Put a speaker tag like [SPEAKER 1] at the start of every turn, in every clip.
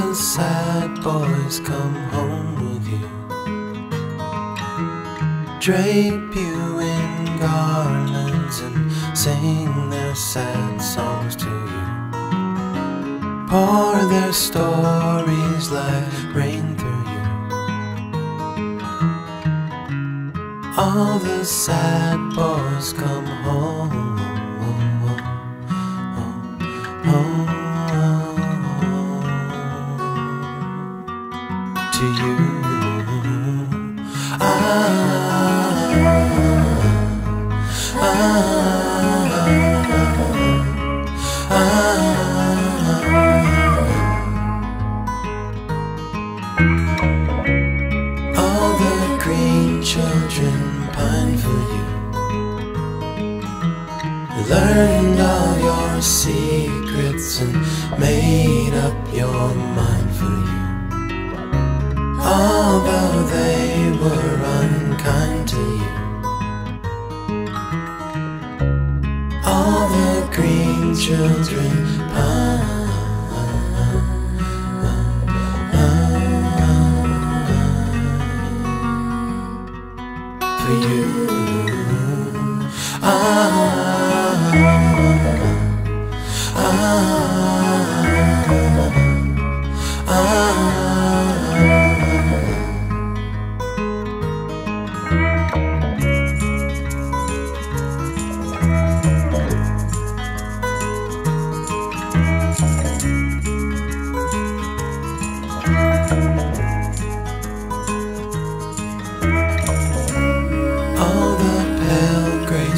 [SPEAKER 1] the sad boys come home with you. Drape you in garlands and sing their sad songs to you. Pour their stories like rain through you. All the sad boys to you. Ah, ah, ah. All the green children pine for you. Learned all your secrets and made up your mind children pine for you. Ah, ah, ah.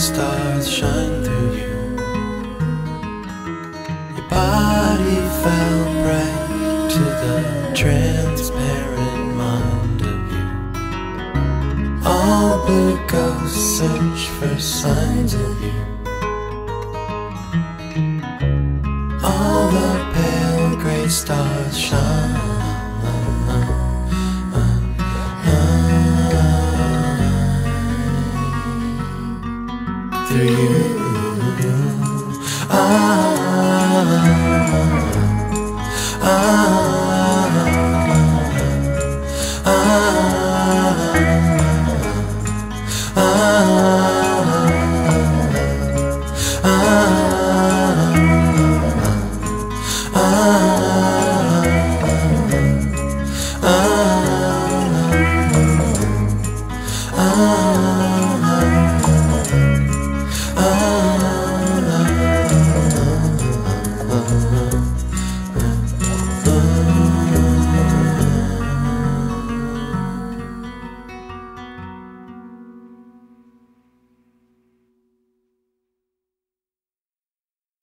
[SPEAKER 1] Stars shine through you. Your body fell prey to the transparent mind of you. All blue ghosts search for signs of you. All the pale gray stars shine. Through you. Ah, ah, ah.